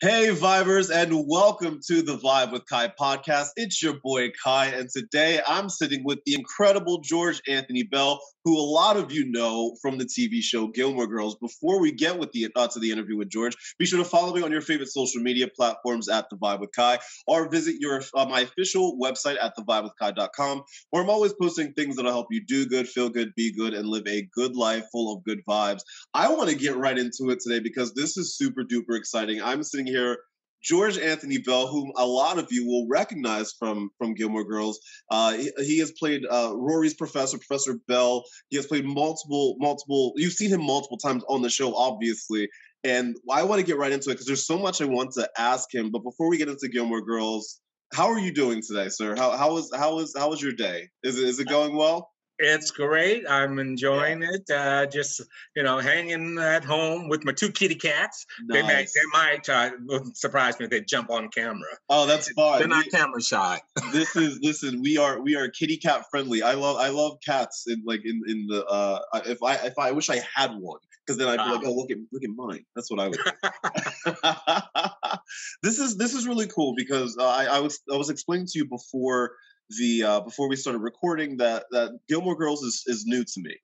Hey, Vibers, and welcome to the Vibe with Ky podcast. It's your boy Ky, and today I'm sitting with the incredible George Anthony Bell, who a lot of you know from the TV show Gilmore Girls. Before we get with the uh, to the interview with George, be sure to follow me on your favorite social media platforms at the Vibe with Ky, or visit your uh, my official website at thevibewithky.com, where I'm always posting things that'll help you do good, feel good, be good, and live a good life full of good vibes. I want to get right into it today because this is super duper exciting. I'm sitting here George Anthony Bell, whom a lot of you will recognize from from Gilmore Girls. Uh, he, he, has played uh, Rory's professor, Professor Bell. He has played multiple, multiple. You've seen him multiple times on the show, obviously. And I want to get right into it because there's so much I want to ask him. But before we get into Gilmore Girls, how are you doing today, sir? How how is how is how was your day? Is it is it going well? It's great. I'm enjoying yeah. it. Uh, just you know, hanging at home with my two kitty cats. Nice. They might, they might uh, surprise me if they jump on camera. Oh, that's fun. They're not we, camera shy. this is listen. We are we are kitty cat friendly. I love I love cats. In like in in the uh, if I if I, I wish I had one because then I'd be like, oh look at look at mine. That's what I would. this is this is really cool because uh, I I was I was explaining to you before the uh, before we started recording that that Gilmore Girls is is new to me.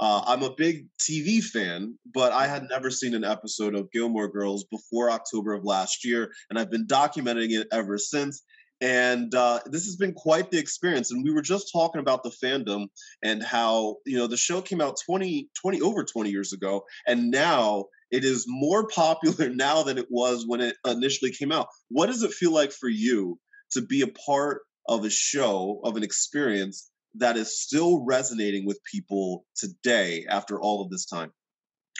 Uh, I'm a big TV fan, but I had never seen an episode of Gilmore Girls before October of last year, and I've been documenting it ever since. And uh, this has been quite the experience. And we were just talking about the fandom and how you know the show came out 20, 20 over 20 years ago, and now it is more popular now than it was when it initially came out. What does it feel like for you to be a part of a show, of an experience that is still resonating with people today after all of this time?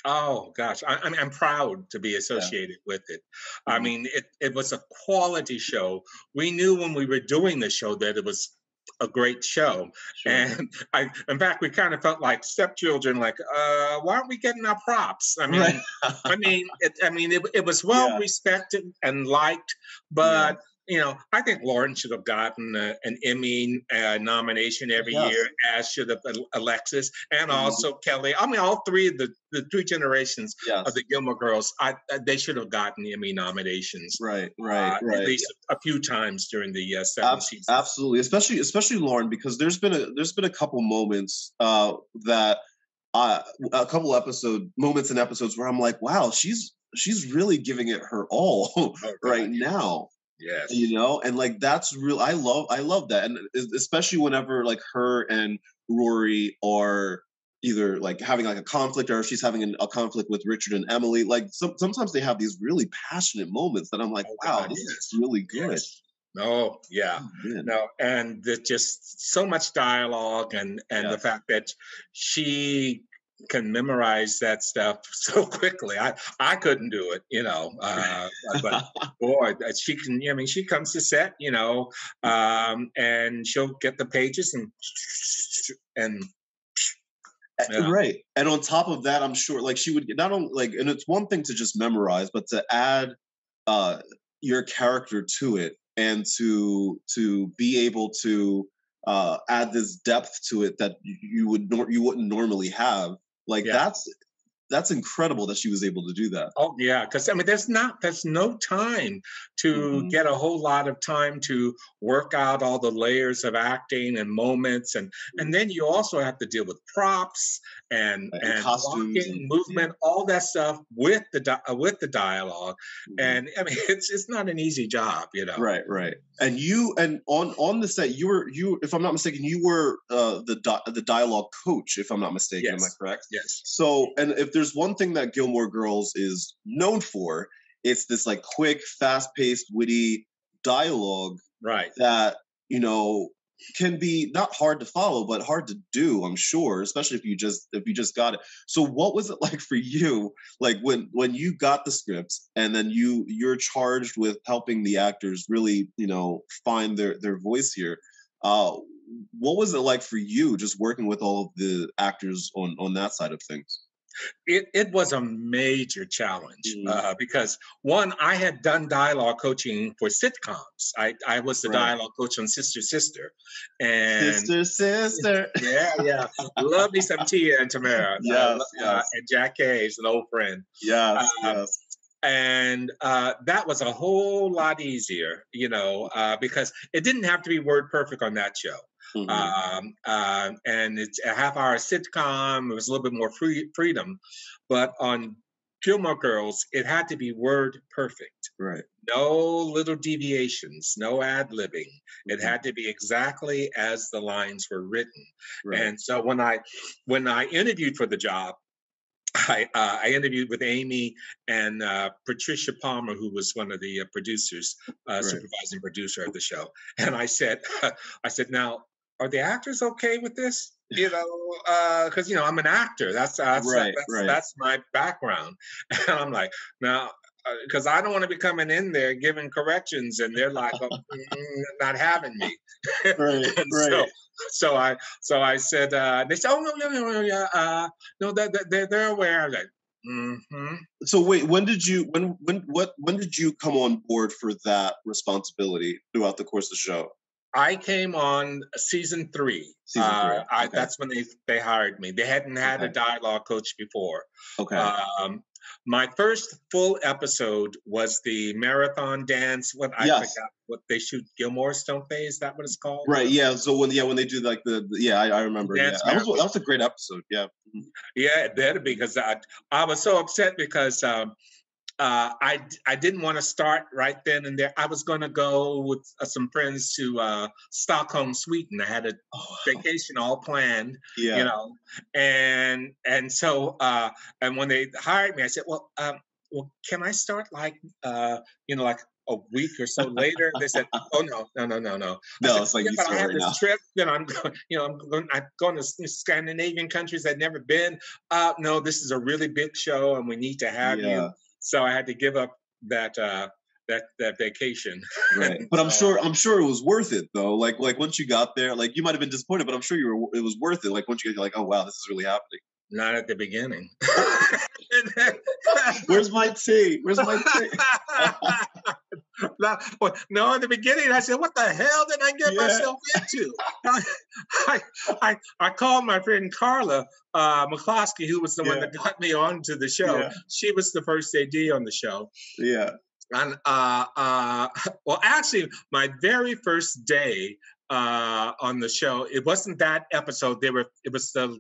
Oh gosh, I, am I'm proud to be associated yeah. with it. Mm-hmm. I mean, it it was a quality show. We knew when we were doing the show that it was a great show, sure. and I, in fact, we kind of felt like stepchildren. Like, uh, why aren't we getting our props? I mean. I mean, it, I mean, it, it was well yeah. respected and liked, but. Yeah you know, I think Lauren should have gotten a, an Emmy uh, nomination every yes. year, as should have Alexis and mm-hmm. also Kelly. I mean, all three of the, the three generations yes. of the Gilmore Girls, I, they should have gotten Emmy nominations. Right, right, uh, right. At least a few times during the uh, seven Ab- seasons. Absolutely, especially especially Lauren, because there's been a there's been a couple moments uh, that uh, a couple episode moments and episodes where I'm like, wow, she's she's really giving it her all oh, right now Yes. You know, and like that's real. I love, I love that, and especially whenever like her and Rory are either like having like a conflict or she's having an, a conflict with Richard and Emily. Like some, sometimes they have these really passionate moments that I'm like, oh, wow, God, this yes. is really good. Yes. Oh yeah, oh, no, and there's just so much dialogue, and and the fact that she can memorize that stuff so quickly. I I couldn't do it, you know. Uh, but boy, she can. I mean, she comes to set, you know, um, and she'll get the pages and and. Right, and on top of that, I'm sure like she would not only like, and it's one thing to just memorize, but to add uh, your character to it and to to be able to uh, add this depth to it that you would nor- you wouldn't normally have like yeah. that's that's incredible that she was able to do that. Oh yeah, because I mean, there's not there's no time to mm-hmm. get a whole lot of time to work out all the layers of acting and moments, and and then you also have to deal with props and and, and costumes, walking, and, movement, yeah. all that stuff with the di- uh, with the dialog mm-hmm. and I mean, it's it's not an easy job, you know. Right, right. And you and on on the set, you were you, if I'm not mistaken, you were uh, the di- the dialogue coach, if I'm not mistaken. Yes. Am I correct? Yes. So, and if there's one thing that Gilmore Girls is known for, it's this like quick, fast paced, witty dialogue. Right. That you know can be not hard to follow but hard to do i'm sure especially if you just if you just got it so what was it like for you like when when you got the script and then you you're charged with helping the actors really you know find their their voice here uh what was it like for you just working with all of the actors on on that side of things it, it was a major challenge mm. uh, because one, I had done dialogue coaching for sitcoms. I, I was the right. dialogue coach on Sister Sister, and Sister Sister. Yeah, yeah. Love me some Tia and Tamara. Yes, uh, yes. Uh, and Jackée Harry, an old friend. Yes, uh, yes. and uh, that was a whole lot easier, you know, uh, because it didn't have to be word perfect on that show. Mm-hmm. Um, uh, and it's a half hour sitcom. It was a little bit more free, freedom, but on Gilmore Girls, it had to be word perfect. Right. No little deviations, no ad libbing. It mm-hmm. had to be exactly as the lines were written. Right. And so when I when I interviewed for the job, I, uh, I interviewed with Amy and uh, Patricia Palmer, who was one of the uh, producers, uh, right. supervising producer of the show. And I said, I said, now, are the actors okay with this? You know, because uh, you know I'm an actor. That's that's right, that's, right. that's my background. And I'm like, now because uh, I don't want to be coming in there giving corrections, and they're like, oh, not having me. Right, right. So, so I, so I said, uh, they said, oh no, no, no, no, yeah, uh, no, they, they, they're aware. I'm like, mm-hmm. So wait, when did you, when, when, what, when did you come on board for that responsibility throughout the course of the show? I came on season three. Season three. Uh, I, that's when they they hired me. They hadn't had okay. a dialogue coach before. Okay. Um, my first full episode was the marathon dance. What I yes. forgot what they shoot Gilmore's, don't they? Is that what it's called? Right. Yeah. So when yeah when they do like the, the yeah I, I remember yeah that was, that was a great episode. Yeah. Mm-hmm. Yeah, it better because I I was so upset because um, uh, I I didn't want to start right then and there. I was going to go with uh, some friends to uh, Stockholm, Sweden. I had a oh. vacation all planned, yeah. you know, and and so uh, and when they hired me, I said, well, um, well, can I start like uh, you know like a week or so later. They said, "Oh no, no, no, no, no." No, said, it's like yeah, but I have this now. trip. Then I'm, going, you know, I'm going, I'm going to Scandinavian countries I'd never been. Uh, no, this is a really big show, and we need to have yeah. you so I had to give up that uh, that that vacation. Right. But I'm sure I'm sure it was worth it though. Like like once you got there, like you might have been disappointed, but I'm sure you were it was worth it. Like once you get like, oh wow, this is really happening. Not at the beginning. Where's my tea? Where's my tea? no, in the beginning, I said, "What the hell did I get yeah. myself into?" I, I, I called my friend Carla uh, McCloskey, who was the yeah. one that got me onto the show. Yeah. She was the first AD on the show. Yeah. And uh, uh, well, actually, my very first day uh, on the show, it wasn't that episode. They were. It was the.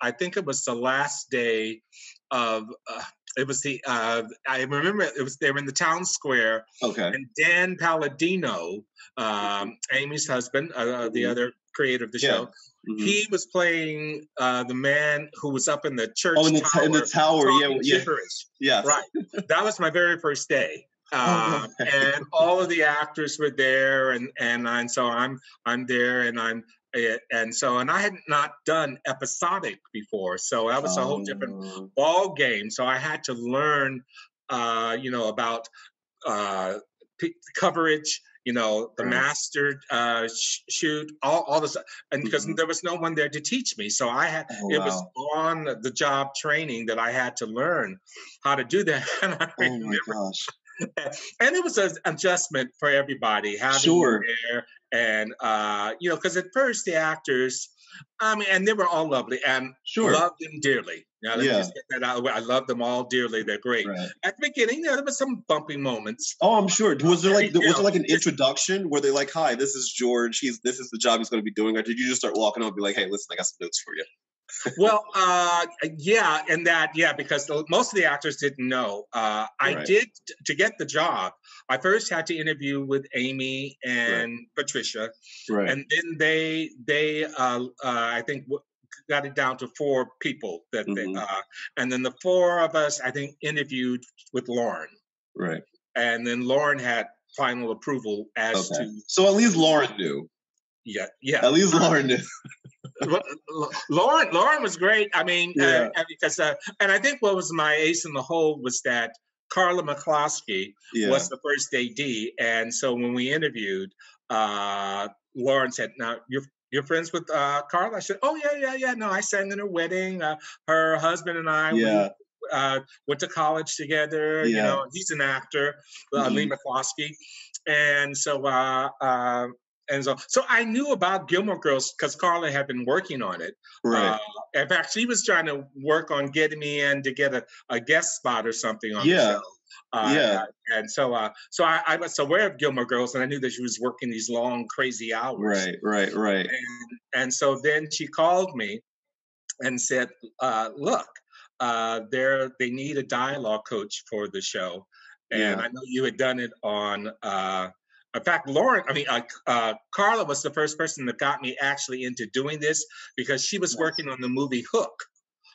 I think it was the last day of uh, it was the uh, I remember it was they were in the town square. Okay. And Dan Palladino, um, Amy's husband, uh, uh the mm-hmm. other creator of the yeah. show, mm-hmm. he was playing uh, the man who was up in the church. Oh, in the tower, in the tower, yeah, yeah, yeah. Right. that was my very first day. Uh, and all of the actors were there, and and and so I'm I'm there, and I'm it, and so and I had not done episodic before, so that was a whole different oh. ball game. So I had to learn, uh, you know, about uh, p- coverage, you know, the right. master uh, sh- shoot, all, all this, and because mm-hmm. there was no one there to teach me, so I had oh, it wow. was on the job training that I had to learn how to do that. and I oh my gosh. and it was an adjustment for everybody having sure. there and uh, you know because at first the actors i mean and they were all lovely and sure loved them dearly now, yeah. I love them all dearly. They're great. Right. At the beginning, there was some bumpy moments. Oh, I'm sure. Was there like was there like an introduction where they like, "Hi, this is George. He's this is the job he's going to be doing," or did you just start walking up and be like, "Hey, listen, I got some notes for you"? well, uh, yeah, and that, yeah, because the, most of the actors didn't know. Uh, I right. did to get the job. I first had to interview with Amy and right. Patricia, right. and then they they uh, uh I think got it down to four people that mm-hmm. they, uh, and then the four of us I think interviewed with Lauren, right, and then Lauren had final approval as okay. to. So at least Lauren knew. Yeah, yeah. At least Lauren knew. Lauren, Lauren was great. I mean, yeah. uh, because uh, and I think what was my ace in the hole was that Carla McCloskey yeah. was the first AD, and so when we interviewed, uh, Lauren said, "Now you're you're friends with uh, Carla?" I said, "Oh yeah, yeah, yeah. No, I sang in her wedding. Uh, her husband and I." Yeah. We, uh, went to college together. Yeah. You know, he's an actor, uh, mm-hmm. Leigh McCloskey, and so uh, uh, and so so I knew about Gilmore Girls because Carla had been working on it. Right. Uh, in fact, she was trying to work on getting me in to get a, a guest spot or something on yeah. the show. Uh, yeah. And so, uh, so I, I was aware of Gilmore Girls, and I knew that she was working these long, crazy hours. Right, right, right. And, and so then she called me and said, uh, "Look, uh, they they need a dialogue coach for the show, and Yeah. I know you had done it on." Uh, in fact, Lauren, I mean, uh, uh, Carla was the first person that got me actually into doing this because she was working on the movie Hook.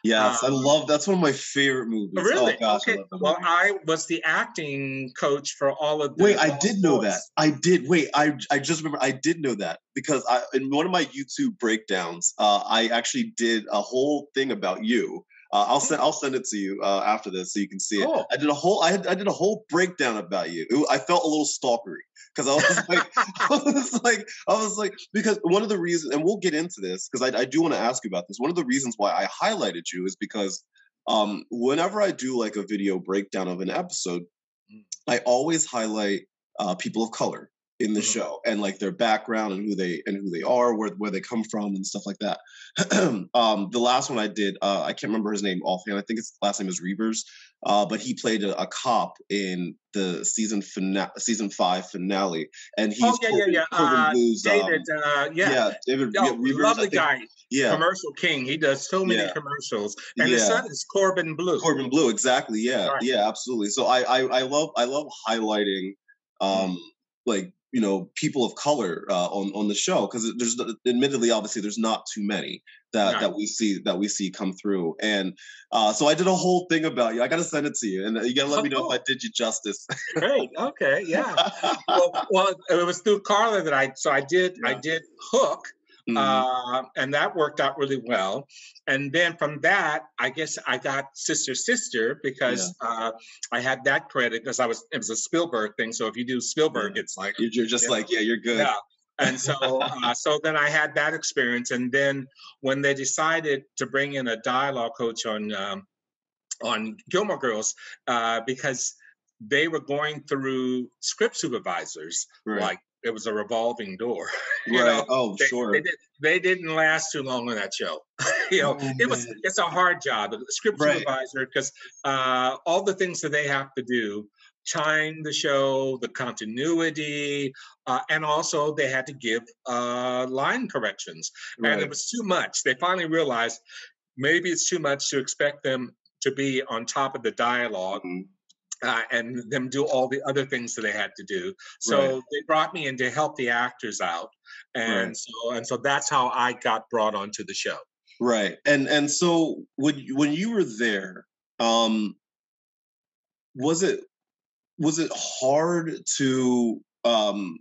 Yes, I Um, love. That's one of my favorite movies. Really? Oh gosh, I okay. that Well. I was the acting coach for all of the. Wait, I did know that. I did. Wait, I I just remember I did know that because I in one of my YouTube breakdowns, uh, I actually did a whole thing about you. Uh, I'll send I'll send it to you uh, after this so you can see it. I did a whole I, had, I did a whole breakdown about you. It- I felt a little stalkery because I was like I was like I was like because one of the reasons and we'll get into this because I, I do want to ask you about this. One of the reasons why I highlighted you is because um, whenever I do like a video breakdown of an episode, Mm. I always highlight uh, people of color in the Mhm. show and like their background and who they and who they are, where where they come from and stuff like that. um, the last one I did, uh, I can't remember his name offhand. I think his last name is Reivers, uh, but he played a, a cop in the season finale, season five finale, and he's Oh yeah, yeah, Corbin- yeah. Corbin Uh, Bleu's, um, David, uh, yeah. yeah, David, Oh, yeah, Reivers, lovely think- guy, yeah, commercial king. He does so many Yeah. commercials, and his son is Corbin Bleu. Corbin Bleu, exactly. Yeah, Right. yeah, absolutely. So I, I, I love, I love highlighting, um, like you know, people of color uh, on on the show because there's, admittedly, obviously, there's not too many that Right. that we see that we see come through. And uh, so I did a whole thing about you. I got to send it to you, and you got to let Oh, me know cool. if I did you justice. Great. Okay. Yeah. well, well, it was through Carla that I so I did I did Hook, Mhm. uh, and that worked out really well. And then from that, I guess I got Sister Sister because uh, I had that credit because I was it was a Spielberg thing. So if you do Spielberg, it's like you're, you're just Yeah. like, yeah, you're good. yeah. And so, uh, so then I had that experience, and then when they decided to bring in a dialogue coach on um, on Gilmore Girls, uh, because they were going through script supervisors, Right. like it was a revolving door. you right. know, oh, They, sure. they, did, they didn't last too long on that show. you know, Oh, it was it's a hard job, a script Right. supervisor, because uh, all the things that they have to do, time the show, the continuity, uh, and also they had to give uh, line corrections, and it was too much. They finally realized maybe it's too much to expect them to be on top of the dialogue Mhm. Uh, and them do all the other things that they had to do. So Right. they brought me in to help the actors out, and Right. so and so that's how I got brought onto the show. Right. And and so when you- when you were there, um was it was it hard to um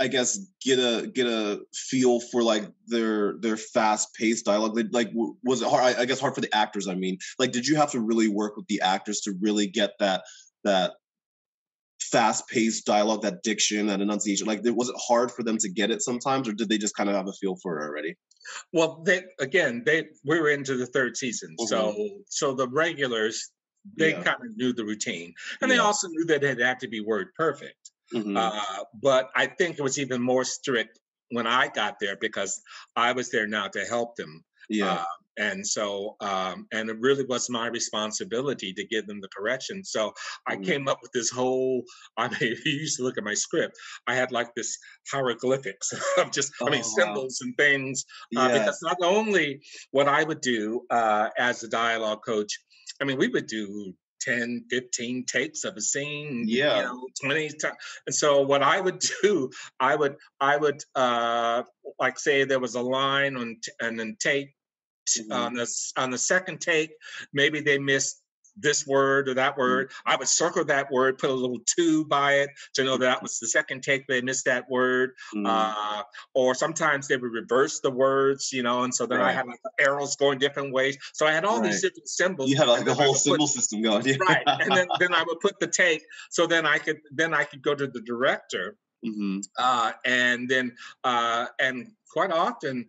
I guess get a get a feel for like their their fast paced dialogue. Like, was it hard? I, I guess hard for the actors. I mean, like, did you have to really work with the actors to really get that that fast paced dialogue, that diction, that enunciation? Like, was it hard for them to get it sometimes, or did they just kind of have a feel for it already? Well, they again, they we were into the third season, so so the regulars they Yeah. kind of knew the routine, and they also knew that it had to be word perfect. Mhm. Uh, but I think it was even more strict when I got there because I was there now to help them. yeah. Uh, and so, um, and it really was my responsibility to give them the correction. So I Mhm. came up with this whole, I mean, if you used to look at my script, I had like this hieroglyphics of just, I mean, Oh, wow. symbols and things. Uh, yeah. Because not only what I would do uh, as a dialogue coach, I mean, we would do 10, 15 takes of a scene, Yeah. you know, 20 times. And so what I would do, I would, I would uh, like say there was a line on, t- and then take Mhm. on the, on the second take, maybe they missed this word or that word. I would circle that word, put a little two by it to know that was the second take they missed that word Mm. uh, or sometimes they would reverse the words, you know, and so then I Right. had like arrows going different ways. So I had all Right. these different symbols. you had like a whole would put- symbol system going. Yeah. right, and then then I would put the take, so then I could then I could go to the director, hmm uh, and then uh, and quite often.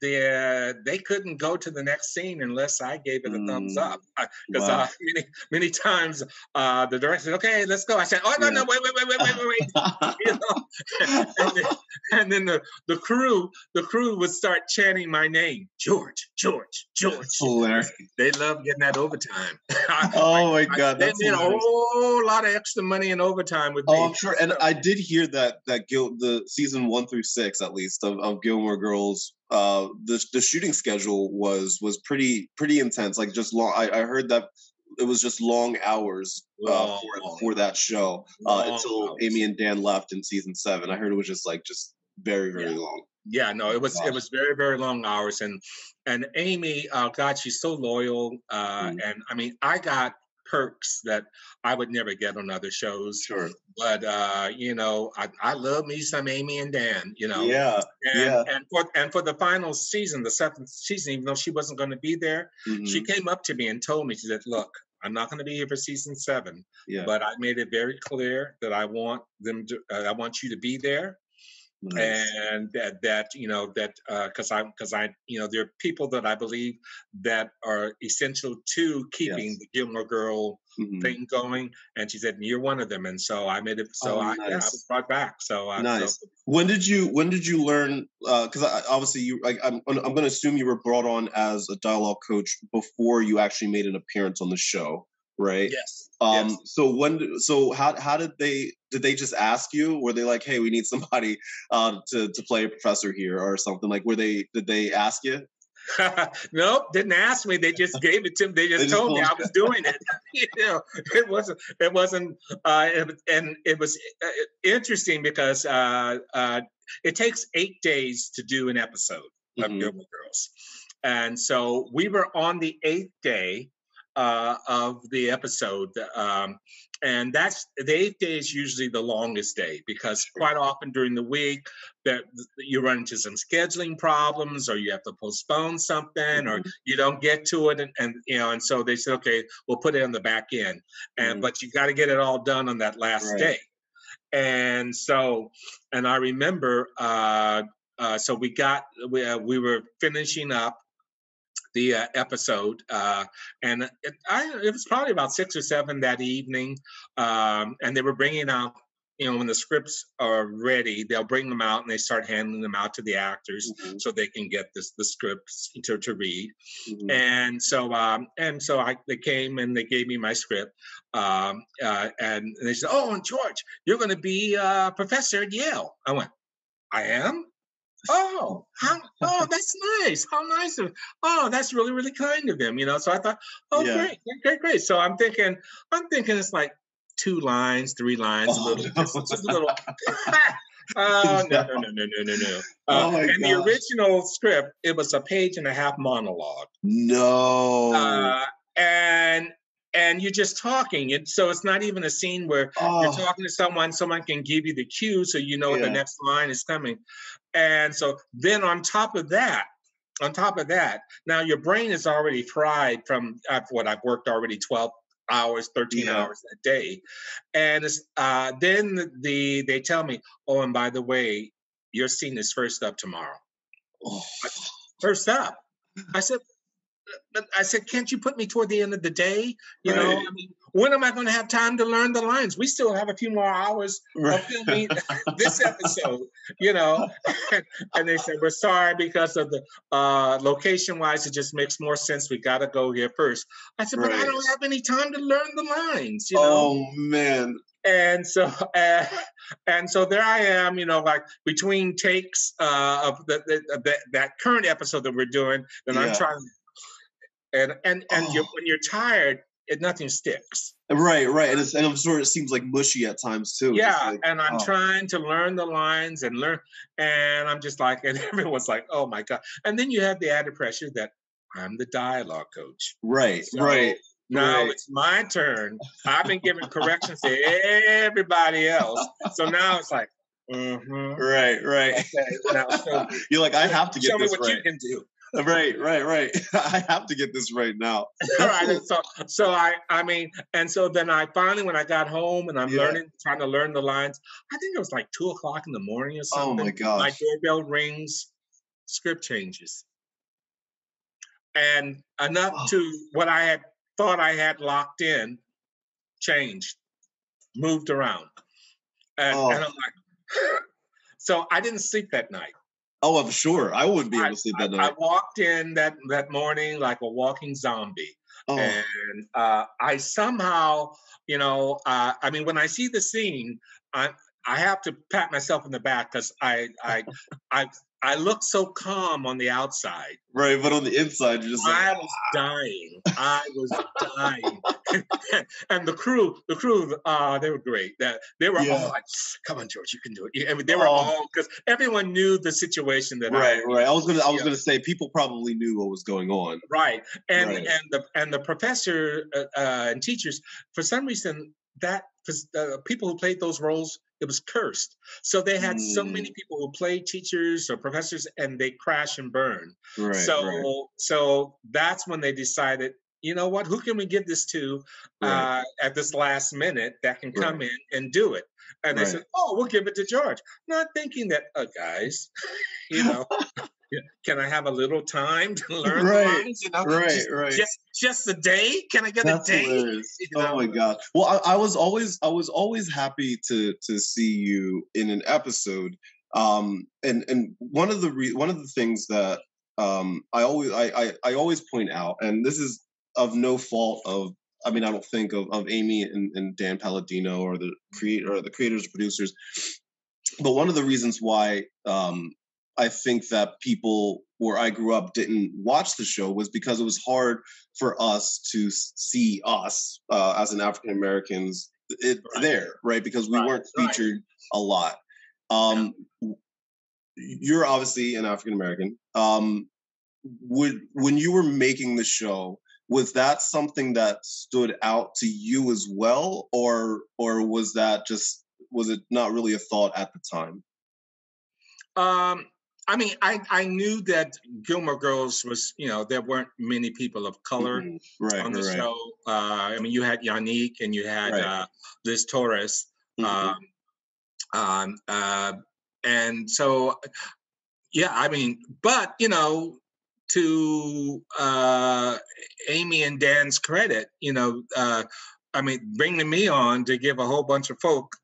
They, they couldn't go to the next scene unless I gave it a thumbs Mm. up because Wow. uh, many many times uh, the director said, "Okay, let's go." I said, "Oh no, Yeah. no, wait, wait, wait, wait, wait, wait, wait," you know, and, then, and then the the crew the crew would start chanting my name, George, George, George. hilarious. They love getting that overtime. oh my god, they that's made a hilarious. whole lot of extra money in overtime with me. Oh, I'm sure, and I did hear that that Gil, the season one through six, at least of, of Gilmore Girls, uh, the the shooting schedule was was pretty pretty intense. Like just long. I, I heard that it was just long hours uh, Long, for, for that show uh, long until hours. Amy and Dan left in season seven. I heard it was just like just very very Yeah. long. yeah no it was Gosh. it was very very long hours and and amy uh god she's so loyal uh Mm. and i mean i got perks that i would never get on other shows Sure. but uh you know i, I love me some amy and dan you know Yeah. and, yeah. and for and for the final season the seventh season even though she wasn't going to be there she Mhm. came up to me and told me she said look i'm not going to be here for season seven Yeah. but i made it very clear that i want them to uh, i want you to be there Nice. and that that you know that because I because I you know there are people that I believe that are essential to keeping Yes. the Gilmore Girl Mhm. thing going, and she said you're one of them, and so I made it. So Oh, I, yeah, I was brought back. So uh, so- Nice. When did you when did you learn? Because I obviously you like I'm I'm going to assume you were brought on as a dialogue coach before you actually made an appearance on the show, right? yes. Um. yes. So when so how how did they did they just ask you? Were they like, hey, we need somebody uh, to to play a professor here or something? Like, were they did they ask you? nope, didn't ask me. They just gave it to me. They just just told me I was doing it. you know, it wasn't. It wasn't. Uh, it, and it was uh, interesting because uh, uh, it takes eight days to do an episode of Mhm. Gilmore Girls, and so we were on the eighth day uh, of the episode. Um, and that's the eighth day is usually the longest day because quite often during the week that you run into some scheduling problems or you have to postpone something or Mhm. you don't get to it and, and you know and so they said okay we'll put it on the back end and Mhm. but you got to get it all done on that last Right. day and so and i remember uh uh so we got we, uh, we were finishing up the uh, episode, uh, and it, I, it was probably about six or seven that evening, um, and they were bringing out. You know, when the scripts are ready, they'll bring them out and they start handing them out to the actors Mhm. so they can get this the scripts to, to read. Mhm. And so, um, and so I they came and they gave me my script, um, uh, and they said, "Oh, and George, you're going to be a professor at Yale." I went, "I am." Oh, how, oh, that's nice. How nice of. Oh, that's really really kind of him. You know. So I thought, oh, Yeah. great, great, great. So I'm thinking, I'm thinking it's like two lines, three lines, a Oh, little, no. just, just a little. oh no no no no no no no. Uh, Oh, and the original script, it was a page and a half monologue No. uh, and and you're just talking and so it's not even a scene where oh. you're talking to someone someone can give you the cue so you know the next line is coming and so then on top of that on top of that now your brain is already fried from uh, what i've worked already 12 hours 13 Yeah. hours a day and it's, uh, then the they tell me oh and by the way your scene is first up tomorrow Oh. first up. I said, but I said, can't you put me toward the end of the day? You know, I mean, when am I going to have time to learn the lines? We still have a few more hours of filming this episode, you know. and they said, we're sorry because of the uh, location wise, it just makes more sense. We got to go here first. I said, but I don't have any time to learn the lines, you know Oh man. and so uh, and so there I am, you know, like between takes uh, of the, the, the that current episode that we're doing, I'm Yeah. trying, and and and you're, Oh. when you're tired, it nothing sticks. Right, right, and it's and I'm sure it seems like mushy at times too. yeah, like, and I'm oh. trying to learn the lines and learn, and I'm just like, and everyone's like, oh my god, and then you have the added pressure that I'm the dialogue coach. Right, So right. Now Right. it's my turn. I've been giving corrections to everybody else, so now it's like, mhm. Right, right. Okay, now me, You're like, I have to get show me what right. you can do. Right, right, right. I have to get this right now. All right. And so, so I, I mean, and so then I finally, when I got home and I'm Yeah. learning, trying to learn the lines, I think it was like two o'clock in the morning or something. Oh my gosh. My doorbell rings, script changes, and enough Oh. to what I had thought I had locked in, changed, moved around, and, Oh. and I'm like. so I didn't sleep that night. Oh, I'm sure. I wouldn't be able to sleep I, that night. I walked in that that morning like a walking zombie. oh, and uh, I somehow, you know, uh, I mean, when I see the scene, I I have to pat myself in the back because I I I I look so calm on the outside. right. But on the inside, you're just like, I was dying. I was dying, and the crew, the crew, uh, they were great. That they were Yeah. all like, "Come on, George, you can do it." I mean, they were Oh. all because everyone knew the situation that right, I right. I was gonna, I was Yeah. gonna say people probably knew what was going on. Right, and Right. and the and the professor uh, uh, and teachers, for some reason, that because uh, people who played those roles, it was cursed. So they had so Mm. many people who played teachers or professors, and they crash and burn. Right. so right. so that's when they decided. You know what? Who can we give this to Right. uh, at this last minute that can come in and do it? And they said, "Oh, we'll give it to George." Not thinking that, uh, guys, you know, can I have a little time to learn Right, the lines? You know, right, just, right. just just a day? Can I get That's a day? You Oh my god. Well, I, I was always I was always happy to to see you in an episode. Um, and and one of the re- one of the things that um I always I, I I always point out, and this is of no fault of I mean I don't think of of Amy and, and Dan Palladino or the creator or the creators or producers, but one of the reasons why um I think that people where I grew up didn't watch the show was because it was hard for us to see us uh, as an African Americans Right. there, right? Because we Right, weren't right. featured a lot. Um, w- You're obviously an African American. Um, would when you were making the show, was that something that stood out to you as well, or or was that just was it not really a thought at the time? Um, I mean, I I knew that Gilmore Girls was, you know, there weren't many people of color Mhm. Right, on the right, show. Uh, I mean, you had Yanic and you had Right. uh, Liz Torres. Mhm. Um, um, uh, and so, yeah, I mean, but you know, to uh, Amy and Dan's credit, you know, uh, I mean, bringing me on to give a whole bunch of folk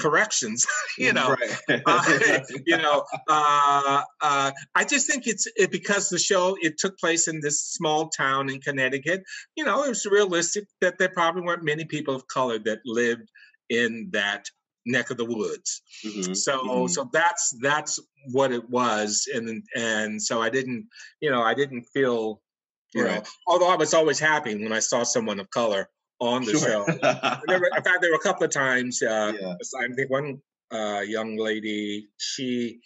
corrections, you know, right. uh, you know, uh, uh, I just think it's it, because the show it took place in this small town in Connecticut. You know, it was realistic that there probably weren't many people of color that lived in that neck of the woods. Mhm, So, mhm. so that's that's what it was, and and so I didn't, you know, I didn't feel, you know, although I was always happy when I saw someone of color on the show. There were, in fact, there were a couple of times. Uh, yeah. I think one uh, young lady, she,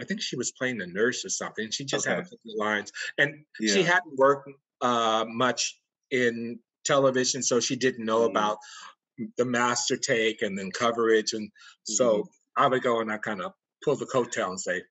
I think she was playing a nurse or something. and She just had a couple of lines, and she hadn't worked uh, much in television, so she didn't know Mhm. about the master take and then coverage. And so Mm-hmm. I would go and I kind of pull the coattail and say,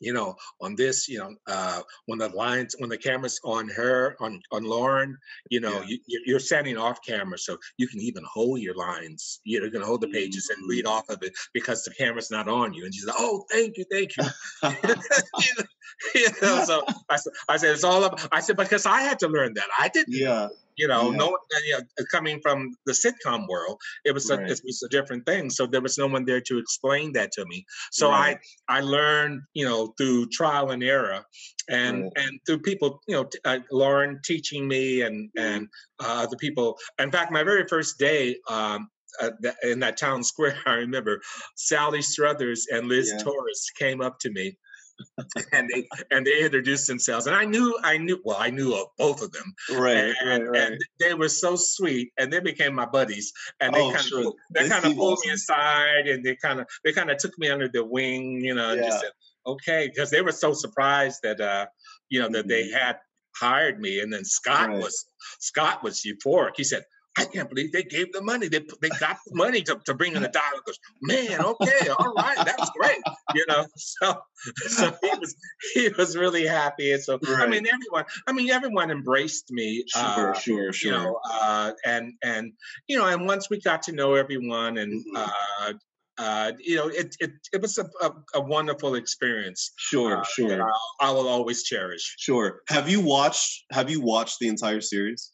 you know, on this, you know, uh, when the lines, when the camera's on her, on on Lauren, you know, Yeah. you, you- you're standing off camera, so you can even hold your lines. You can hold the pages and read Mm. off of it because the camera's not on you. And she's like, "Oh, thank you, thank you." you, know, so I said, I said, it's all up. I said because I had to learn that. I didn't yeah. you know, Yeah. no one, uh, you know, coming from the sitcom world, it was a, Right. it was a different thing. So there was no one there to explain that to me. So Right. I I learned, you know, through trial and error, and Right. and through people, you know, t- uh, Lauren teaching me, and Mhm. and uh, other people. In fact, my very first day. Um, uh, in that town square, I remember Sally Struthers and Liz Yeah. Torres came up to me, and they and they introduced themselves, and I knew I knew well I knew of both of them, Right, and, right, right. and they were so sweet, and they became my buddies. And they Oh, kind sure. of they, They kind of pulled me aside, and they kind of they kind of took me under their wing, you know, and just said, "Okay," because they were so surprised that uh, you know, that they had hired me. And then Scott Mm-hmm. Right. was Scott was euphoric. He said. I can't believe they gave the money. They they got the money to, to bring in the dialogue. Goes, Man, okay, all right, that's great. You know, so so he was he was really happy. And so I mean everyone I mean everyone embraced me. Sure, uh, sure, sure. you know uh and and you know and once we got to know everyone and Mhm. uh uh you know it it, it was a, a, a wonderful experience sure, uh, sure, I will always cherish sure. Have you watched Have you watched the entire series?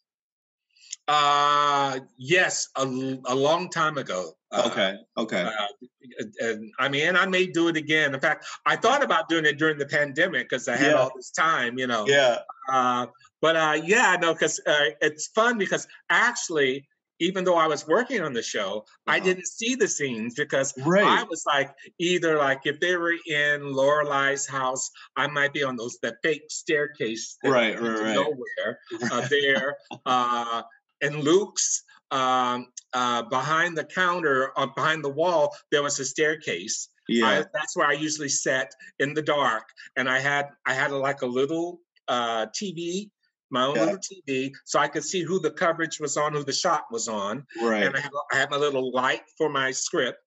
Uh yes a, a long time ago uh, Okay, okay. uh, and I mean, and I may do it again. In fact, I thought about doing it during the pandemic because I had Yeah. all this time, you know. Yeah. Uh, but uh, yeah, no, because uh, it's fun because actually, even though I was working on the show, I Uh-huh. didn't see the scenes because right. I was like either like if they were in Lorelai's house, I might be on those that fake staircase Right, right, right. nowhere uh, there. Uh, and Luke's um, uh, behind the counter, uh, behind the wall, there was a staircase. Yeah. I, that's where I usually sat in the dark, and I had I had a, like a little uh, TV, my own Yeah. little TV, so I could see who the coverage was on, who the shot was on, right. and I had, I had my little light for my script.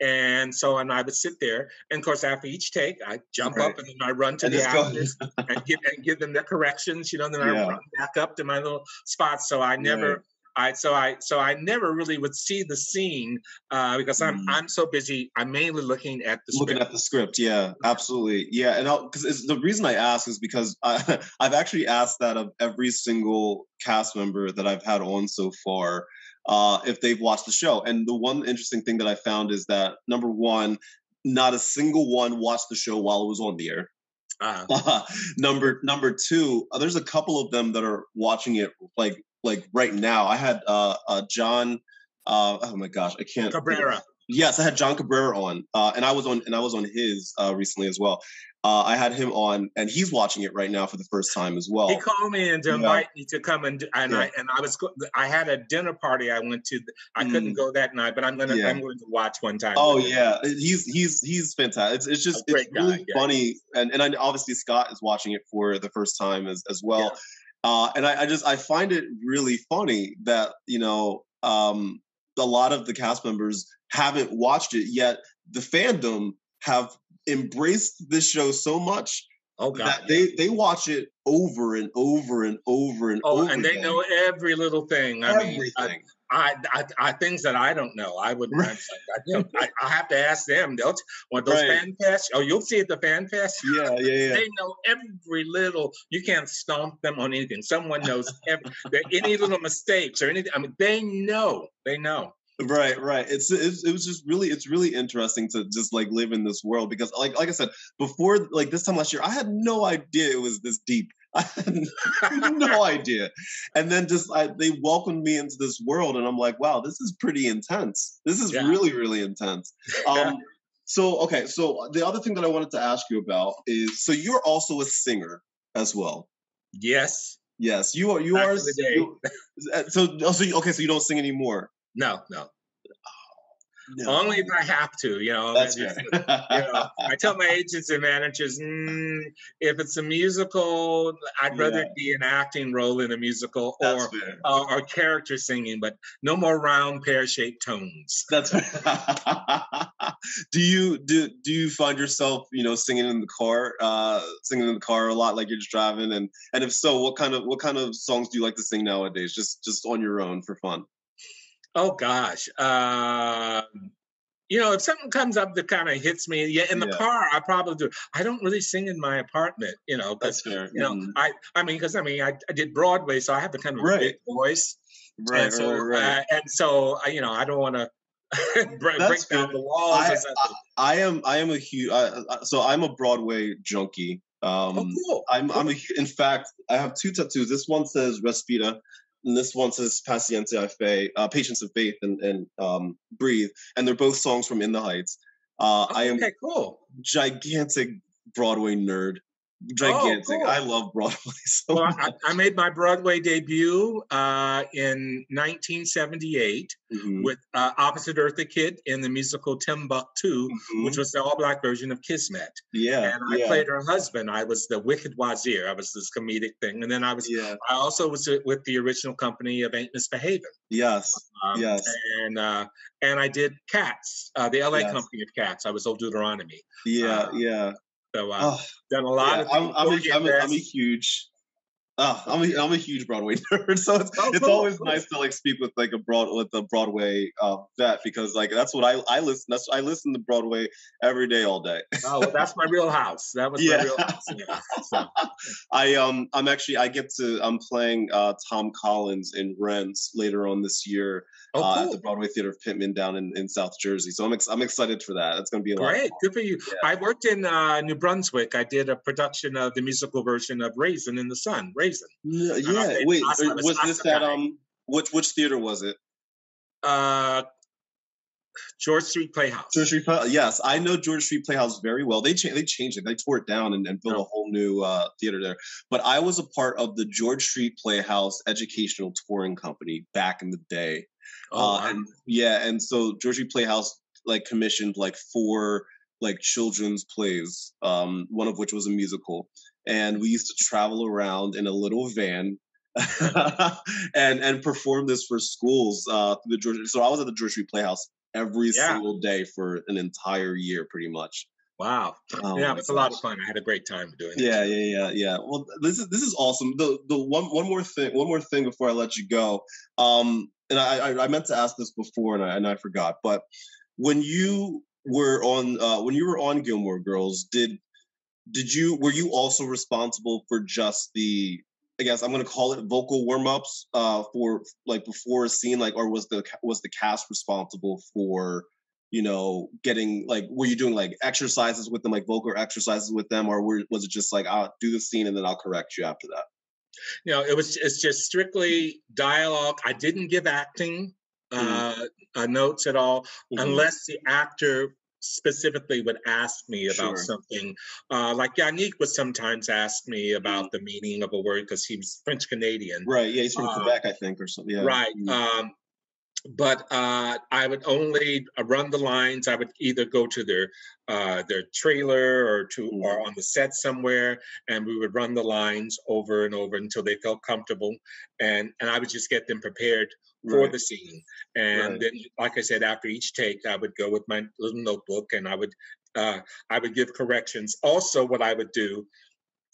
And so, and I would sit there, and of course, after each take, I jump Right. up and then I run to And the actors and give and give them the corrections, you know. Then I run back up to my little spot. So I never, I so I so I never really would see the scene uh, because I'm Mm. I'm so busy. I'm mainly looking at the looking script. at the script yeah absolutely yeah and because the reason i ask is because I, i've actually asked that of every single cast member that i've had on so far uh, if they've watched the show. And the one interesting thing that i found is that number one not a single one watched the show while it was on the air. Uh, number number two uh, there's a couple of them that are watching it like like right now. I had uh, uh john uh, oh my gosh i can't Cabrera. Yes, I had John Cabrera on, uh, and I was on, and I was on his uh, recently as well. Uh, I had him on, and he's watching it right now for the first time as well. He called me and to Yeah. invite me to come and and Yeah. I and I was I had a dinner party I went to. I couldn't go that night, but I'm gonna Mm. Yeah. I'm going to watch one time. Oh yeah, he's he's he's fantastic. It's, it's just it's really guy, yeah. funny, and and I, obviously Scott is watching it for the first time as as well. Uh, and I, I just I find it really funny that you know um, a lot of the cast members haven't watched it yet. The fandom have embraced this show so much Oh God. that they they watch it over and over and over and Oh, over. and they again. know every little thing. I mean, I. I, I, things that I don't know. I would. Right. I, I, I have to ask them. They'll want those Right. fan fest. Oh, you'll see at the fan fest. yeah, yeah, yeah. They know every little. You can't stomp them on anything. Someone knows every, any little mistakes or anything. I mean, they know. They know. Right, right. It's, it's it was just really it's really interesting to just like live in this world because like like I said before like this time last year I had no idea it was this deep. I had no idea. And then just I, they welcomed me into this world and I'm like, wow, this is pretty intense. This is Yeah. really really intense. Um so okay, so the other thing that I wanted to ask you about is so you're also a singer as well. Yes. Yes, you are you Back are in the day. you- so okay, so you don't sing anymore. No. No. No. Only if I have to. You know. That's fair. you know, I tell my agents and managers, mm, if it's a musical, I'd rather Yeah. it be an acting role in a musical That's or uh, or character singing, but no more round pear-shaped tones. That's do you do do you find yourself you know singing in the car, uh, singing in the car a lot, like you're just driving, and and if so, what kind of what kind of songs do you like to sing nowadays? Just just on your own for fun. Oh gosh. Um, you know, if something comes up that kind of hits me, yeah, in the Yeah. car, I probably do. I don't really sing in my apartment, you know, That's because fair. you know, Mhm. I I mean, because I mean, I, I did Broadway, so I have the kind of Right. big voice, right, and so right, right. Uh, and so I, you know, I don't want to break, break down the walls. I- something. I am I am a huge uh, uh, so I'm a Broadway junkie. Um, oh, cool. I'm I'm a, in fact I have two tattoos. This one says Respira, and this one says Paciencia y Fe, uh, Patience of Faith, and and um, Breathe, and they're both songs from In the Heights. Uh, I am okay, cool. gigantic Broadway nerd. Gigantic. cool. I love Broadway so Well. I, I made my Broadway debut uh, in 1978 Mhm, with uh, Opposite Eartha Kitt in the musical Timbuktu, mhm. which was the all-black version of Kismet. yeah, And I yeah, played her husband. I was the Wicked Wazir. I was this comedic thing, and then I was. yeah, I also was with the original company of Ain't Misbehaving. yes, Um, Yes. And uh, and I did Cats, uh, the LA Yes. company of Cats. I was Old Deuteronomy. yeah, Uh, yeah. So uh, Oh, done a lot yeah, of. I'm, I'm, a, I'm, a, I'm a huge. Oh, I'm a, I'm a huge Broadway nerd, so it's oh, it's cool, always cool. nice to like speak with like a broad with a Broadway uh, vet because like that's what I I listen that's I listen to Broadway every day all day. oh, well, that's my real house. That was yeah. my real house. Yeah. So. I um I'm actually I get to I'm playing uh, Tom Collins in Rent later on this year oh, uh, at the Broadway Theater of Pitman down in, in South Jersey. So I'm ex- I'm excited for that. It's going to be a great. Good for you. Yeah. I worked in uh, New Brunswick. I did a production of the musical version of Raisin in the Sun. Raisin. Yeah, yeah. wait, was, this that um which which theater was it? Uh George Street Playhouse. George Street Playhouse. Yes, I know George Street Playhouse very well. They cha- they changed it. They tore it down and, and built a whole new uh, theater there. But I was a part of the George Street Playhouse Educational Touring Company back in the day. Oh, uh, wow. and yeah, and so George Street Playhouse like commissioned like four like children's plays, um, one of which was a musical and we used to travel around in a little van and and perform this for schools uh, through the Georgia. So I was at the George Street Playhouse every yeah. single day for an entire year, pretty much. Wow. Oh, yeah, it's a lot of fun. I had a great time doing it. Yeah, yeah, yeah, yeah. Well, this is this is awesome. The the one one more thing one more thing before I let you go. Um, and I I, I meant to ask this before and I and I forgot, but when you were on uh, when you were on Gilmore Girls, did did you were you also responsible for just the I guess I'm gonna call it vocal warm ups uh, for like before a scene, like, or was the was the cast responsible for you know getting like were you doing like exercises with them, like vocal exercises with them, or were, was it just like I'll do the scene and then I'll correct you after that? You know, it was it's just strictly dialogue. I didn't give acting mm-hmm. uh, uh, notes at all, mm-hmm. unless the actor specifically would ask me about sure. something. Uh, like Yanic would sometimes ask me about mm. the meaning of a word because he was French Canadian. Right. Yeah, he's from uh, Quebec, I think, or something. Yeah. Right. Mm. Um, but uh, I would only uh, run the lines. I would either go to their uh, their trailer or to mm. or on the set somewhere, and we would run the lines over and over until they felt comfortable, and and I would just get them prepared for right. the scene. And right. then, like I said, after each take, I would go with my little notebook and I would uh, I would give corrections. Also, what I would do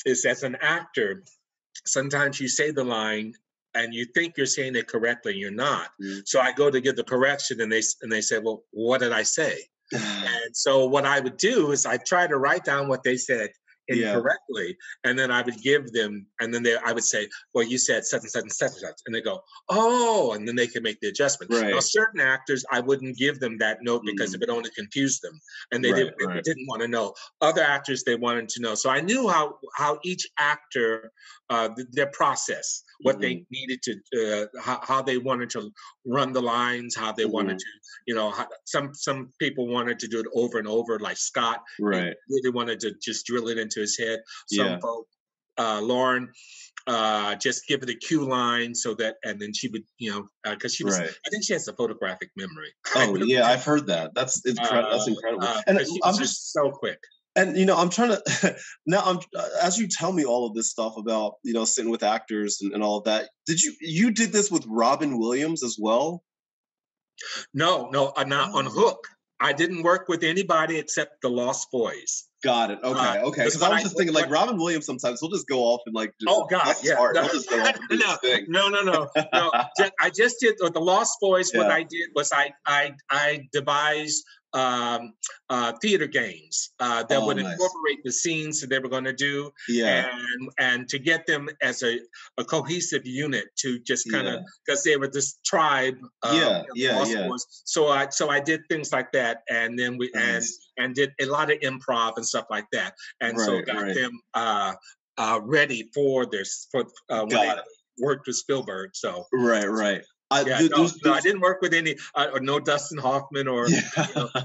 is, as an actor, sometimes you say the line and you think you're saying it correctly, and you're not. Mm. So I go to give the correction, and they and they say, "Well, what did I say?" and so what I would do is I try to write down what they said incorrectly. Yeah. And then I would give them, and then they, I would say, well, you said such and such and such and such. And they go, oh, and then they can make the adjustment. Right. Now, certain actors, I wouldn't give them that note because mm. it would only confuse them. And they, right, didn't, right. they didn't want to know. Other actors, they wanted to know. So I knew how, how each actor, uh, their process, what mm-hmm. they needed to, uh, how, how, they wanted to run the lines, how they mm-hmm. wanted to, you know, how, some, some people wanted to do it over and over, like Scott. Right. They really wanted to just drill it into his head. Some yeah. folk, uh, Lauren, uh, just give it a cue line so that, and then she would, you know, because uh, she was, right. I think she has a photographic memory. Oh yeah, I've heard that. That's incredible. that's uh, incredible. Uh, and I'm just so quick. And you know, I'm trying to now. I'm as you tell me all of this stuff about you know sitting with actors and, and all of that. Did you you did this with Robin Williams as well? No, no, i'm not on oh. Hook. I didn't work with anybody except the Lost Boys. Got it. Okay. Uh, okay. Because I was just thinking, like Robin Williams, sometimes he'll just go off and like. Just, oh God, yeah. No, no, no, no, no, I just did the Lost Boys. Yeah. What I did was I I I devised um, uh, theater games uh, that oh, would nice. incorporate the scenes that they were going to do, yeah. and and to get them as a, a cohesive unit to just kind of yeah. because they were this tribe. Um, yeah, yeah, yeah. So I so I did things like that, and then we nice. and and did a lot of improv and stuff like that, and right, so got right. them uh, uh, ready for this for uh, when got they it. worked with Spielberg. So right, right. I, yeah, no, no, I didn't work with any, uh, or no Dustin Hoffman or yeah. you know,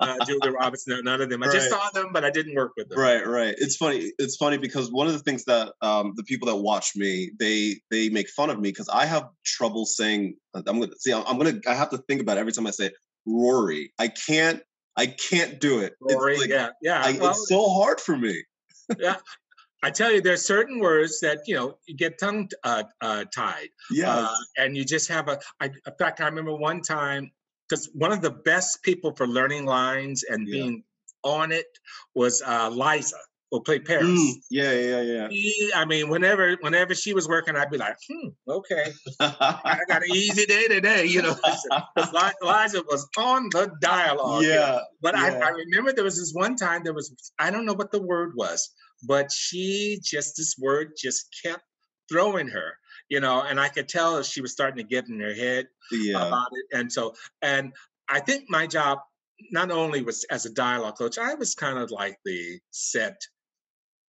uh, Julia Roberts. No, none of them. I right. just saw them, but I didn't work with them. Right, right. It's funny. It's funny because one of the things that um, the people that watch me, they they make fun of me because I have trouble saying. I'm gonna see. I'm gonna. I have to think about it every time I say Rory. I can't. I can't do it. Rory, like, yeah, yeah. I, well, it's so hard for me. yeah, I tell you, there's certain words that you know you get tongue uh, uh, tied. Yeah, uh, and you just have a. I, in fact, I remember one time because one of the best people for learning lines and yeah. being on it was uh, Liza. Weil play Paris. Mm, yeah, yeah, yeah. She, I mean, whenever whenever she was working, I'd be like, hmm, okay, I got an easy day today, you know. Liza was on the dialogue. Yeah. You know? But yeah. I, I remember there was this one time there was I don't know what the word was, but she just this word just kept throwing her you know, and I could tell she was starting to get in her head yeah. about it. And so, and I think my job not only was as a dialogue coach, I was kind of like the set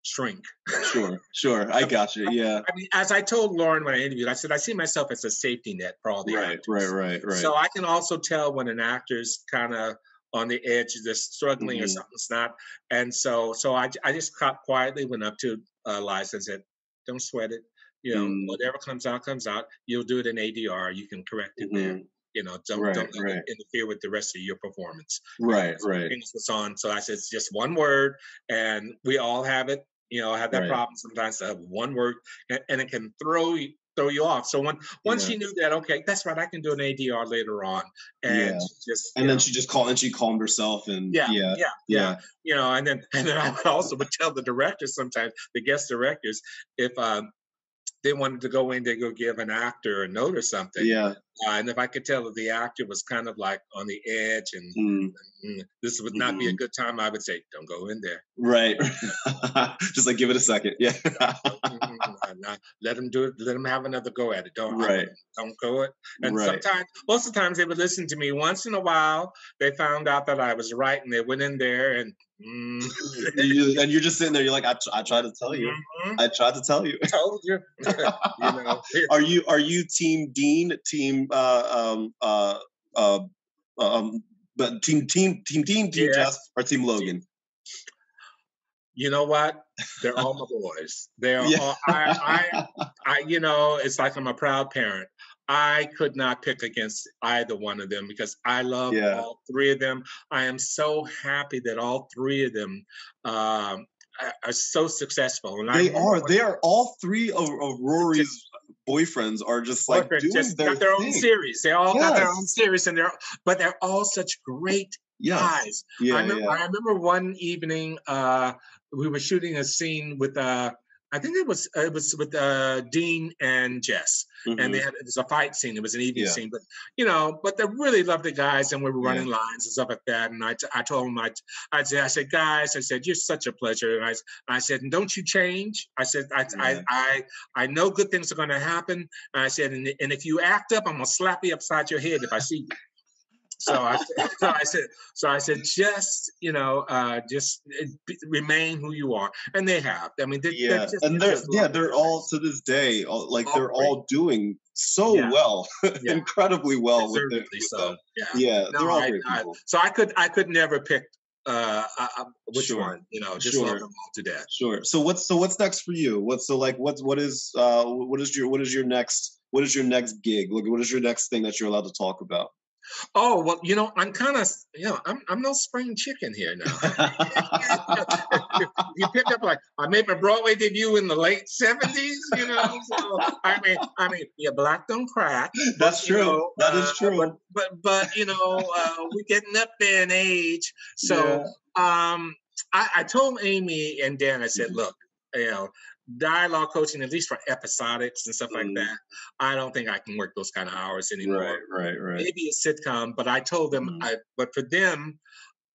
shrink. Sure, sure. I got you. Yeah. I mean, as I told Lauren when I interviewed, I said, I see myself as a safety net for all the right, actors. Right, right, right. So I can also tell when an actor's kind of on the edge, just struggling mm-hmm. or something's not. And so, so I, I just quietly went up to uh, Liza and said, don't sweat it. You know, mm. whatever comes out, comes out. You'll do it in ADR. You can correct it mm-hmm. there. You know, don't, right, don't right. interfere with the rest of your performance. Right, know, right. What's on. So I said, it's just one word, and we all have it. You know, I have that right. problem sometimes to have one word, and, and, it can throw you throw you off. So when once yeah. she knew that, okay, that's right, I can do an ADR later on, and yeah. just and then she just called and she calmed herself and yeah, yeah, yeah, yeah, You know, and then and then I would also would tell the directors sometimes, the guest directors, if um, they wanted to go in to go give an actor a note or something. Yeah. Uh, and if I could tell that the actor was kind of like on the edge and, mm. and this would not mm. be a mm-hmm. good time, I would say, don't go in there. Right. Just like give it a second. Yeah. not, let them do it. Let them have another go at it. Don't right. Don't go it. And right. sometimes, most of the times, they would listen to me. Once in a while, they found out that I was right, and they went in there and Mm. you, and you're just sitting there. You're like, I, I tried to tell you. Mm-hmm. I tried to tell you. Told you. you know. Are you are you team Dean, team uh, um, uh, uh, um, but team team team Dean, team. Jess, or team Logan? You know what? They're all my boys. They're yeah. all. I, I, I, you know, it's like I'm a proud parent. I could not pick against either one of them because I love yeah. all three of them. I am so happy that all three of them um, are so successful. And they are. They are all three of, of Rory's boyfriends are just like doing just their, got their own series. They all yes. got their own series, and they're but they're all such great yes. guys. Yeah, I remember, yeah. I remember one evening uh, we were shooting a scene with uh, I think it was it was with uh, Dean and Jess, mm-hmm. and they mm-hmm. had it was a fight scene. It was an evening yeah. scene, but you know, but they really loved the guys, and we were running yeah. lines and stuff like that. And I, t- I told them I, I said, I said, guys, I said, you're such a pleasure, and I, I said, and don't you change. I said, I, yeah. I, I, I know good things are going to happen. And I said, and, and if you act up, I'm gonna slap you upside your head if I see you. So I, so I said, so I said, just you know, uh, just eh, remain who you are, and they have. I mean, they're, yeah, they're just, and they're yeah, they're all to this day, all, like all they're great. all doing so yeah. well, yeah. incredibly well with their, so. Yeah, yeah no, they're all I, great people. I, so I could I could never pick uh, uh, uh which sure. one you know just sure. love them all to death sure so what's so what's next for you what's so like what's what is uh what is your what is your next what is your next gig like what is your next thing that you're allowed to talk about Oh well, you know, I'm kind of, you know, I'm I'm no spring chicken here now. you picked up like I made my Broadway debut in the late '70s, you know. So I mean, I mean, yeah, black don't crack. That's true. Know, that uh, is true. But, but but you know, uh, we're getting up there in age, so yeah. um, I, I told Amy and Dan, I said, mm-hmm. look, you know, dialogue coaching, at least for episodics and stuff mm. like that, I don't think I can work those kind of hours anymore. Right, right, right. Maybe a sitcom, but I told them, mm. I, but for them,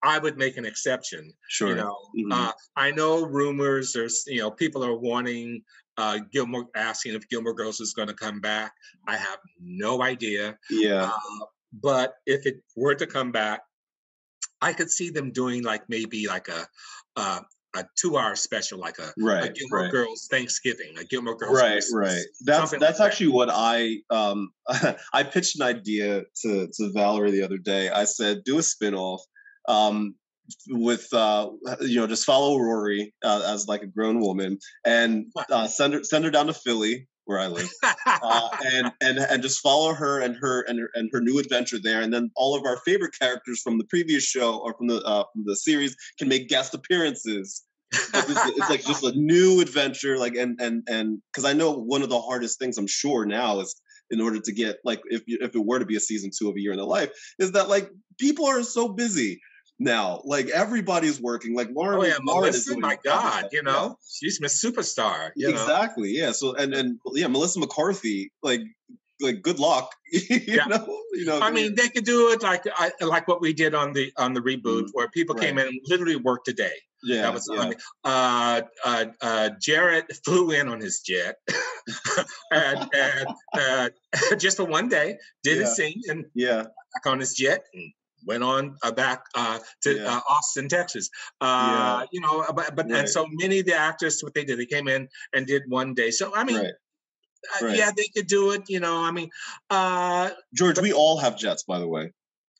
I would make an exception. Sure. You know, mm-hmm. uh, I know rumors. There's, you know, people are wanting uh, Gilmore, asking if Gilmore Girls is going to come back. I have no idea. Yeah. Uh, but if it were to come back, I could see them doing like maybe like a uh, a two hour special like a, right, a Gilmore right. Girls Thanksgiving, a Gilmore Girls right, Christmas, right. That's that's like actually that. what I um I pitched an idea to to Valerie the other day. I said do a spinoff um with uh you know just follow Rory uh, as like a grown woman and uh, send her send her down to Philly where I live, uh, and and and just follow her and her and her and her new adventure there, and then all of our favorite characters from the previous show or from the uh, from the series can make guest appearances. it's, like just a new adventure, like and and and because I know one of the hardest things I'm sure now is in order to get like if if it were to be a season two of a year in the life is that like people are so busy now. Like everybody's working. Like Lauren, oh yeah, Melissa, my God, you know, she's Miss Superstar. exactly. Know? Yeah. So and and yeah, Melissa McCarthy, like like good luck. you yeah. know, you know. I mean, they could do it like I, like what we did on the on the reboot, mm-hmm. where people right. came in and literally worked a day. Yeah, that was yeah. Uh, uh, uh, Jared flew in on his jet, and, and uh, just for one day, did yeah. his scene, and yeah, back on his jet, and went on uh, back uh, to yeah. uh, Austin, Texas. Uh, yeah. You know, but, but right. and so many of the actors, what they did, they came in and did one day. So I mean, right. Uh, right. yeah, they could do it. You know, I mean, uh, George, but, we all have jets, by the way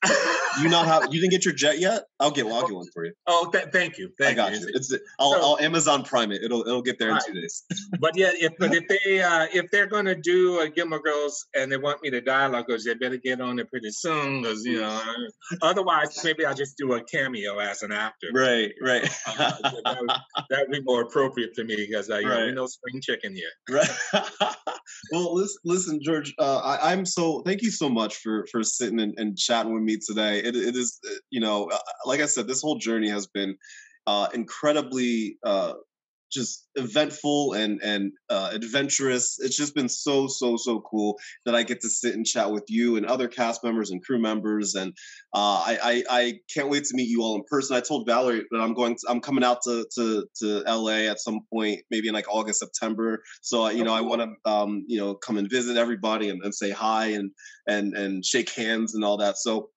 you not have you didn't get your jet yet? I'll get well, I'll get one for you. Oh, th- thank you. Thank I got you. you. It's I'll, so, I'll, Amazon Prime it. It'll it'll get there in right. two days. but yeah, if but if they uh, if they're gonna do a Gilmore Girls and they want me to dialogue, goes they better get on it pretty soon because you know otherwise maybe I'll just do a cameo as an actor. Right, right. Uh, that, would, that, would, be more appropriate for me because uh, you right. know we know spring chicken here. Right. well, listen, listen, George. Uh, I, am so thank you so much for for sitting and, and chatting with me today. It, it is, uh, you know, uh, like I said, this whole journey has been uh, incredibly uh, just eventful and and uh, adventurous. It's just been so so so cool that I get to sit and chat with you and other cast members and crew members, and uh, I, I, I can't wait to meet you all in person. I told Valerie that I'm going, to, I'm coming out to to to LA at some point, maybe in like August September. So you know, I want to um, you know come and visit everybody and, and say hi and and and shake hands and all that. So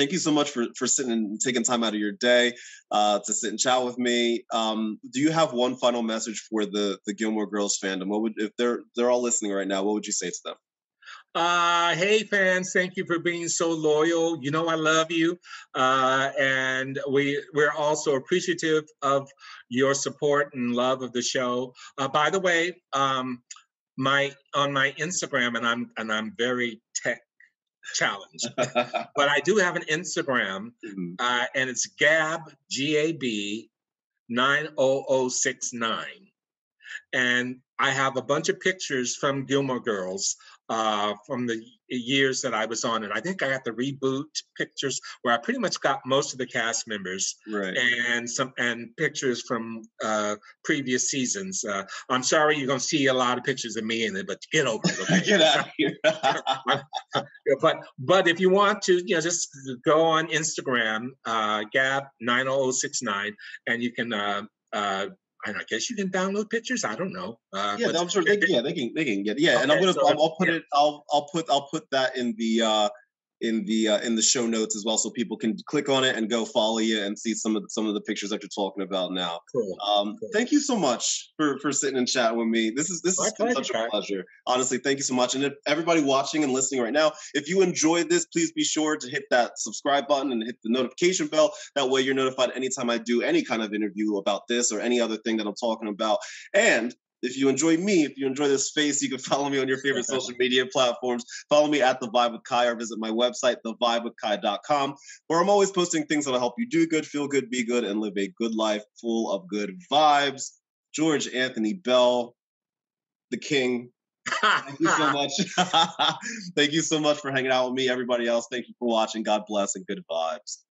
thank you so much for for sitting and taking time out of your day uh, to sit and chat with me. Um, do you have one final message for the the Gilmore Girls fandom? What would if they're they're all listening right now? What would you say to them? Uh, hey fans, thank you for being so loyal. You know I love you, uh, and we we're also appreciative of your support and love of the show. Uh, by the way, um, my on my Instagram, and I'm and I'm very tech challenge. but I do have an Instagram, mm-hmm. uh, and it's Gab G A B nine zero zero six nine, and I have a bunch of pictures from Gilmore Girls uh, from the years that I was on it. I think I got the reboot pictures where I pretty much got most of the cast members, right. and some and pictures from uh, previous seasons. Uh, I'm sorry you're gonna see a lot of pictures of me in it, but get over it. Okay? get out of here. but but if you want to, you know, just go on Instagram, uh, Gab nine zero oh six nine, and you can. Uh, uh, and I guess you can download pictures. I don't know. Uh, yeah, I'm sure they, yeah they can they can get yeah. And I'm gonna so, I'll, I'll, put yeah. it I'll I'll put I'll put that in the uh in the uh, in the show notes as well, so people can click on it and go follow you and see some of the, some of the pictures that you're talking about now. Cool. Um, cool. Thank you so much for for sitting and chatting with me. This is this My is such a pleasure. Honestly, thank you so much. And if everybody watching and listening right now, if you enjoyed this, please be sure to hit that subscribe button and hit the notification bell. That way, you're notified anytime I do any kind of interview about this or any other thing that I'm talking about. And if you enjoy me, if you enjoy this space, you can follow me on your favorite social media platforms. Follow me at The Vibe with Ky or visit my website, thevibewithky.com, where I'm always posting things that'll help you do good, feel good, be good, and live a good life full of good vibes. George Anthony Bell, the king. thank you so much. thank you so much for hanging out with me. Everybody else, thank you for watching. God bless and good vibes.